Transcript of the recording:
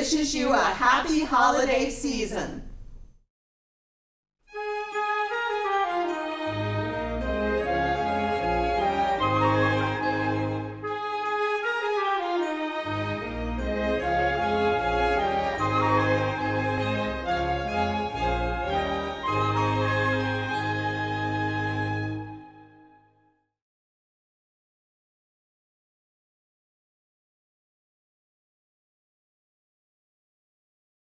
wishes you a happy holiday season.